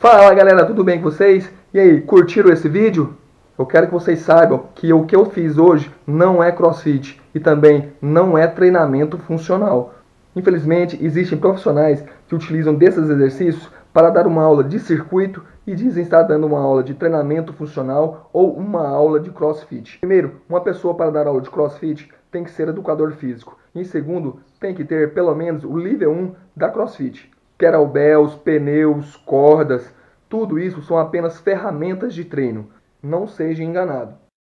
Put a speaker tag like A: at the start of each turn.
A: Fala galera, tudo bem com vocês? E aí, curtiram esse vídeo? Eu quero que vocês saibam que o que eu fiz hoje não é crossfit e também não é treinamento funcional. Infelizmente, existem profissionais que utilizam desses exercícios para dar uma aula de circuito e dizem estar dando uma aula de treinamento funcional ou uma aula de crossfit. Primeiro, uma pessoa para dar aula de crossfit tem que ser educador físico. E segundo, tem que ter pelo menos o nível 1 da crossfit kettlebells, pneus, cordas, tudo isso são apenas ferramentas de treino. Não seja enganado.